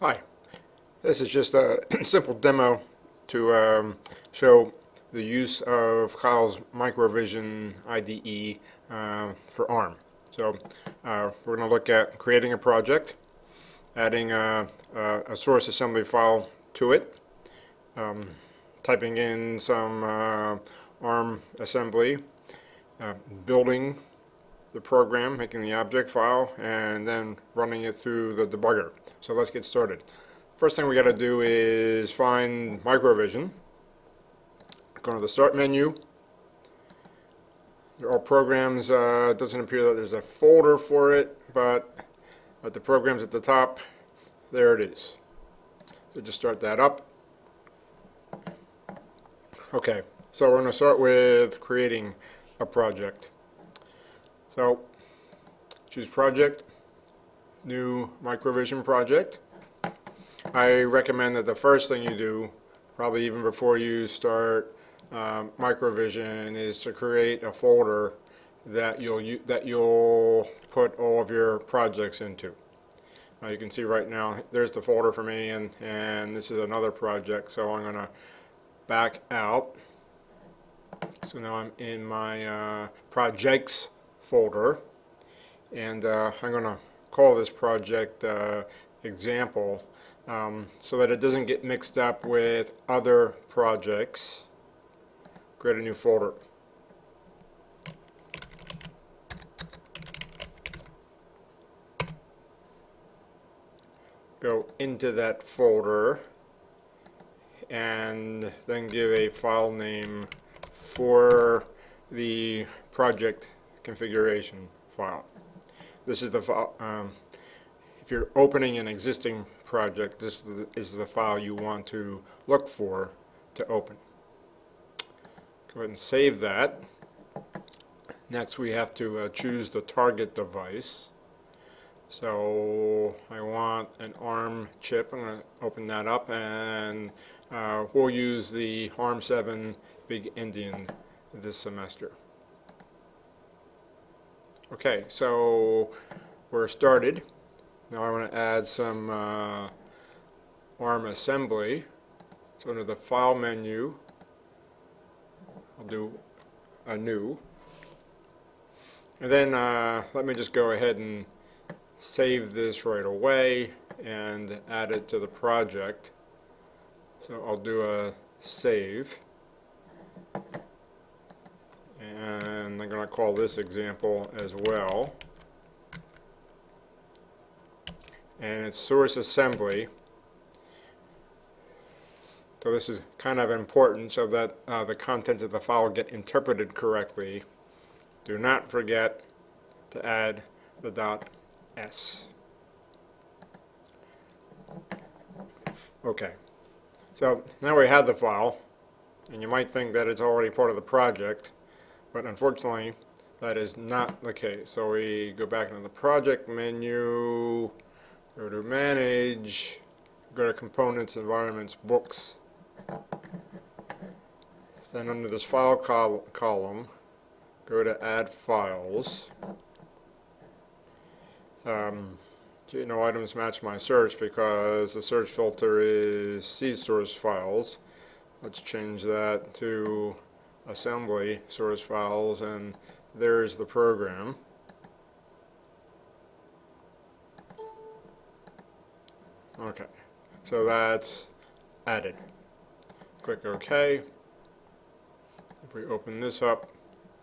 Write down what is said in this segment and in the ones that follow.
Hi, this is just a simple demo to um, show the use of Keil's Microvision IDE uh, for ARM. So uh, we're going to look at creating a project, adding a, a, source assembly file to it, um, typing in some uh, ARM assembly, uh, building the program, making the object file, and then running it through the debugger. So let's get started. First thing we got to do is find Microvision. Go to the Start menu. There are programs. Uh, it doesn't appear that there's a folder for it, but at the programs at the top, there it is. So just start that up. Okay, so we're going to start with creating a project. So choose project, new Microvision project. I recommend that the first thing you do, probably even before you start um, Microvision, is to create a folder that you'll that you'll put all of your projects into. Uh, you can see right now there's the folder for me and and this is another project so I'm gonna back out so now I'm in my uh, projects folder and uh, I'm going to call this project uh, example um, so that it doesn't get mixed up with other projects. Create a new folder. Go into that folder and then give a file name for the project configuration file. This is the um, if you're opening an existing project, this is the, file you want to look for to open. Go ahead and save that. Next we have to uh, choose the target device. So I want an ARM chip. I'm going to open that up and uh, we'll use the ARM7 Big Endian this semester. Okay, so we're started. Now I want to add some uh, ARM assembly. So under the File menu, I'll do a new. And then uh, let me just go ahead and save this right away and add it to the project. So I'll do a save. And I'm going to call this example as well. And it's source assembly. So this is kind of important so that uh, the contents of the file get interpreted correctly. Do not forget to add the dot S. Okay, so now we have the file, and you might think that it's already part of the project, but unfortunately that is not the case. So we go back into the project menu, go to manage, go to components, environments, books, then under this file col column, go to add files. Um, you know, items match my search because the search filter is seed source files. Let's change that to assembly source files and there's the program. Okay, so that's added. Click OK. If we open this up,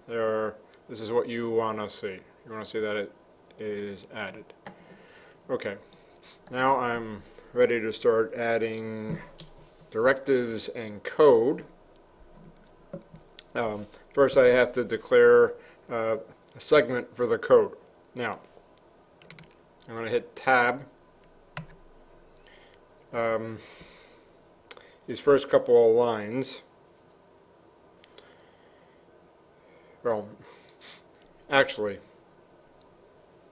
there, this is what you want to see. You want to see that it is added. Okay, now I'm ready to start adding directives and code. Um, first I have to declare uh, a segment for the code. Now, I'm going to hit tab. Um, these first couple of lines, well, actually,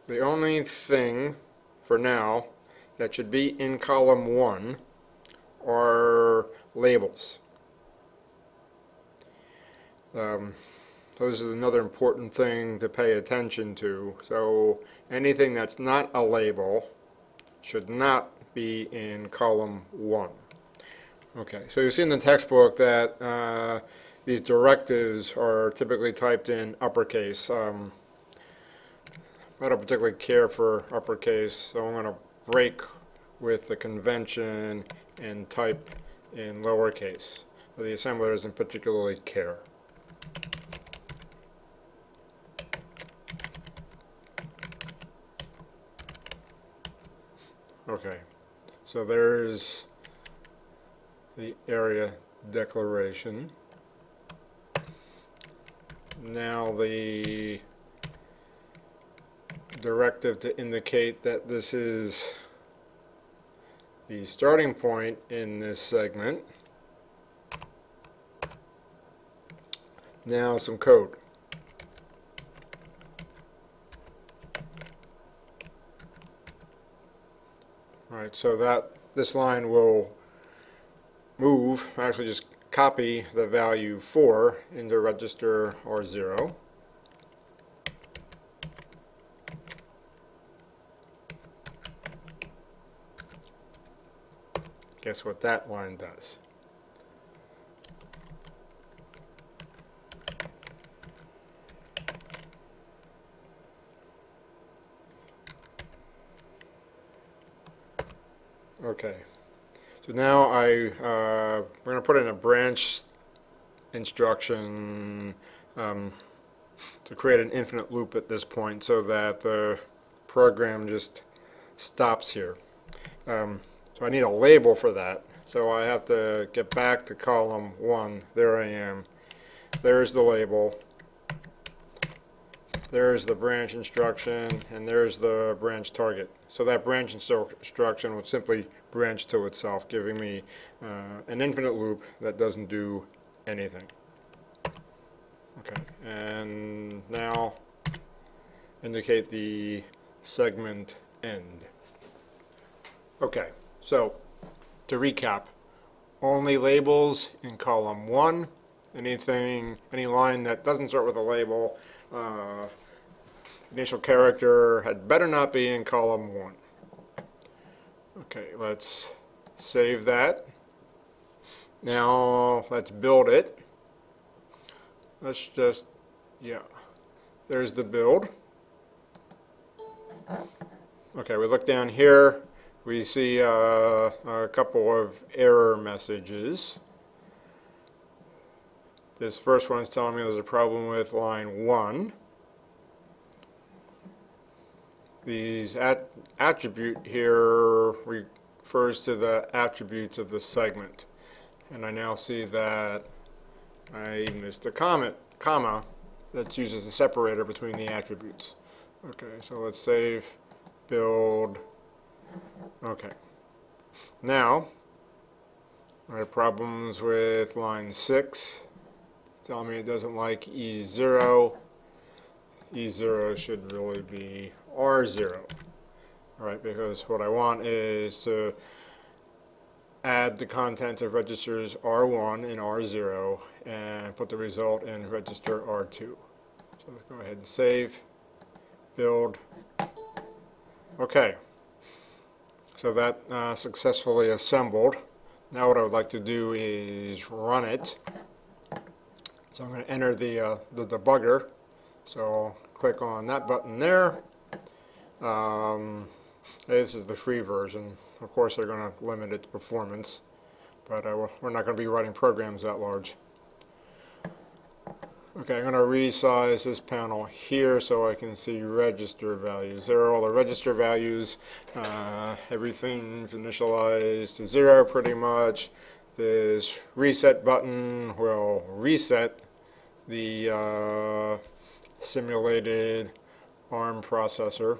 the only thing for now that should be in column 1 are labels. Um, so this is another important thing to pay attention to. So anything that's not a label should not be in column one. Okay, so you see in the textbook that uh, these directives are typically typed in uppercase. Um, I don't particularly care for uppercase, so I'm going to break with the convention and type in lowercase. The assembler doesn't particularly care. Okay, so there's the area declaration. Now the directive to indicate that this is the starting point in this segment. Now some code. Alright, so that this line will move, actually just copy the value 4 into register R0. Guess what that line does? Okay. So now I, uh, we're going to put in a branch instruction um, to create an infinite loop at this point so that the program just stops here. Um, so I need a label for that. So I have to get back to column 1. There I am. There's the label. There's the branch instruction, and there's the branch target. So that branch instruction would simply branch to itself, giving me uh, an infinite loop that doesn't do anything. Okay, and now indicate the segment end. Okay, so to recap, only labels in column 1, anything, any line that doesn't start with a label uh, initial character had better not be in column 1. Okay, let's save that. Now let's build it. Let's just, yeah, there's the build. Okay, we look down here, we see uh, a couple of error messages. This first one is telling me there's a problem with line 1 these at attribute here refers to the attributes of the segment. And I now see that I missed a comment, comma that uses a separator between the attributes. Okay, so let's save, build, okay. Now, I have problems with line 6. It's telling me it doesn't like E0. E0 should really be R0. All right, because what I want is to add the content of registers R1 and R0 and put the result in register R2. So let's go ahead and save, build. Okay, so that uh, successfully assembled. Now what I would like to do is run it. So I'm going to enter the, uh, the debugger. So click on that button there. Um, this is the free version. Of course, they're going to limit its performance, but uh, we're not going to be writing programs that large. Okay, I'm going to resize this panel here so I can see register values. There are all the register values. Uh, everything's initialized to zero pretty much. This reset button will reset the uh, simulated ARM processor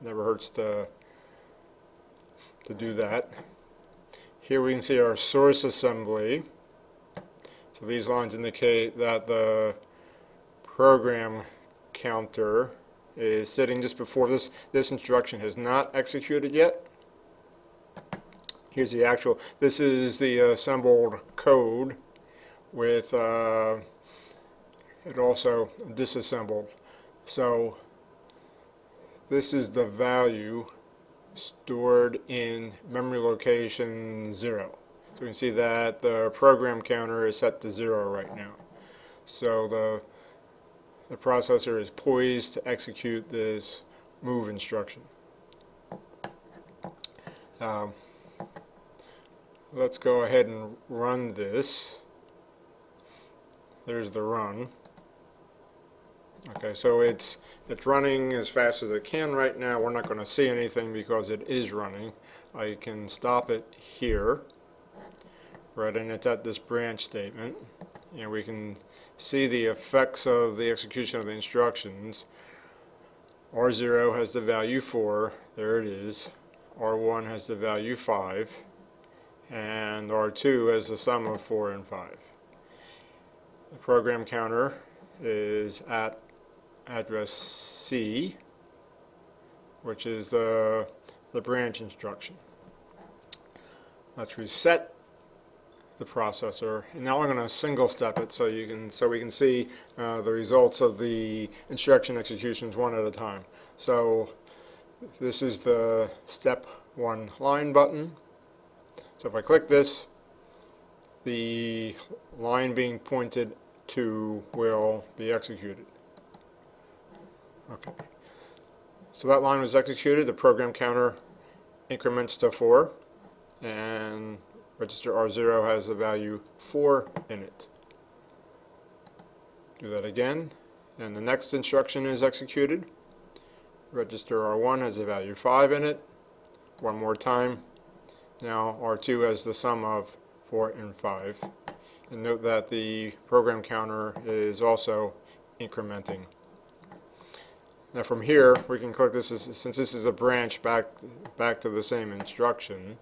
Never hurts to, to do that. Here we can see our source assembly. So these lines indicate that the program counter is sitting just before this. This instruction has not executed yet. Here's the actual, this is the assembled code with uh, it also disassembled. So this is the value stored in memory location 0. So we can see that the program counter is set to 0 right now. So the, the processor is poised to execute this move instruction. Um, let's go ahead and run this. There's the run. Okay, so it's it's running as fast as it can right now. We're not going to see anything because it is running. I can stop it here, right, and it's at this branch statement. And we can see the effects of the execution of the instructions. R0 has the value 4, there it is. R1 has the value 5, and R2 has the sum of 4 and 5. The program counter is at address C, which is the, the branch instruction. Let's reset the processor, and now I'm going to single step it so you can so we can see uh, the results of the instruction executions one at a time. So this is the step one line button. So if I click this, the line being pointed to will be executed. Okay. So that line was executed. The program counter increments to 4 and register R0 has the value 4 in it. Do that again and the next instruction is executed. Register R1 has the value 5 in it. One more time. Now R2 has the sum of 4 and 5. And note that the program counter is also incrementing. Now from here, we can click this, since this is a branch back, back to the same instruction.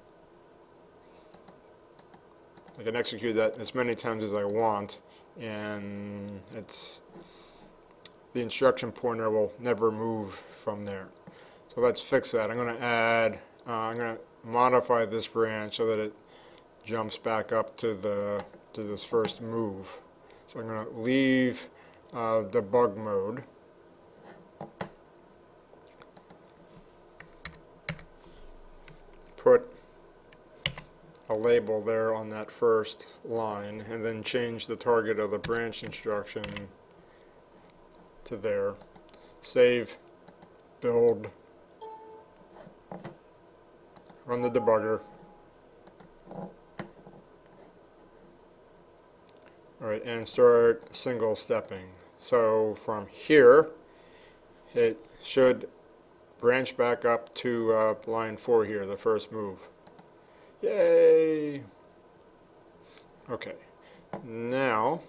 I can execute that as many times as I want, and it's the instruction pointer will never move from there. So let's fix that. I'm going to add, uh, I'm going to modify this branch so that it jumps back up to the to this first move. So I'm going to leave uh, debug mode. Put a label there on that first line and then change the target of the branch instruction to there. Save, build, run the debugger. Alright, and start single stepping. So from here, it should branch back up to uh, line 4 here, the first move. Yay! Okay, now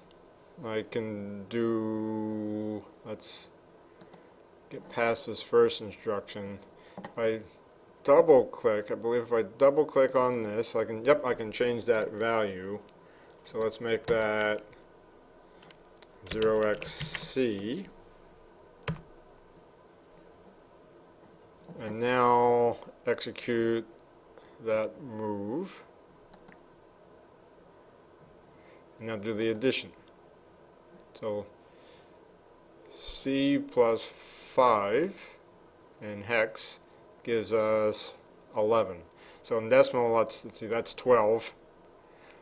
I can do, let's get past this first instruction. If I double click, I believe if I double click on this, I can, yep, I can change that value. So let's make that 0xc. And now execute that move. And now do the addition. So C plus 5 in hex gives us 11. So in decimal, let's, let's see, that's 12.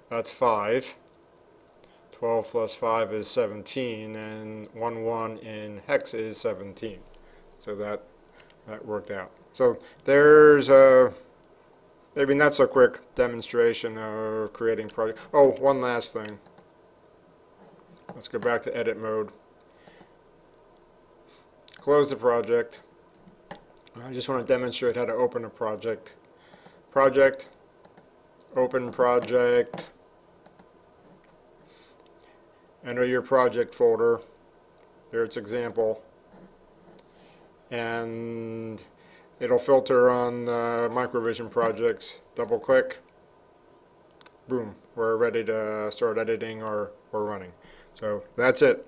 That's 5. 12 plus 5 is 17, and 1 1 in hex is 17. So that, that worked out. So there's a maybe not so quick demonstration of creating project. Oh, one last thing. Let's go back to edit mode. Close the project. I just want to demonstrate how to open a project. Project, open project, enter your project folder, Here its example, and it'll filter on uh, Microvision projects, double click, boom, we're ready to start editing or, or running. So that's it.